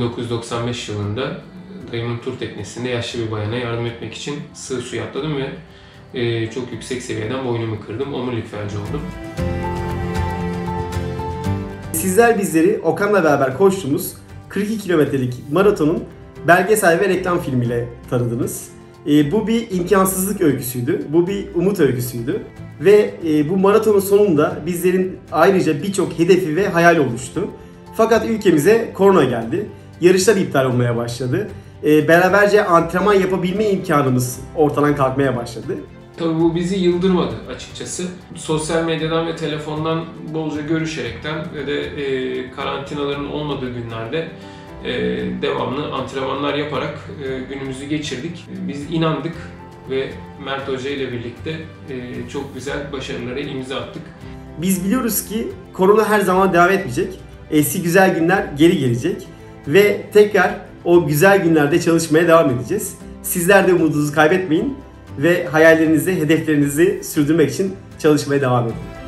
1995 yılında dayımın tur teknesinde yaşlı bir bayana yardım etmek için sığ suya atladım ve e, çok yüksek seviyeden boynumu kırdım. Omurilik felci oldum. Sizler bizleri Okan'la beraber koştuğumuz 42 kilometrelik maratonun belgesel ve reklam filmiyle tanıdınız. E, bu bir imkansızlık öyküsüydü. Bu bir umut öyküsüydü. Ve e, bu maratonun sonunda bizlerin ayrıca birçok hedefi ve hayal oluştu. Fakat ülkemize korona geldi. Yarışlar iptal olmaya başladı. E, beraberce antrenman yapabilme imkanımız ortadan kalkmaya başladı. Tabii bu bizi yıldırmadı açıkçası. Sosyal medyadan ve telefondan bolca görüşerekten ve de e, karantinaların olmadığı günlerde e, devamlı antrenmanlar yaparak e, günümüzü geçirdik. Biz inandık ve Mert Hoca ile birlikte e, çok güzel başarılara imza attık. Biz biliyoruz ki korona her zaman devam etmeyecek. Eski güzel günler geri gelecek ve tekrar o güzel günlerde çalışmaya devam edeceğiz. Sizler de umudunuzu kaybetmeyin ve hayallerinizi, hedeflerinizi sürdürmek için çalışmaya devam edin.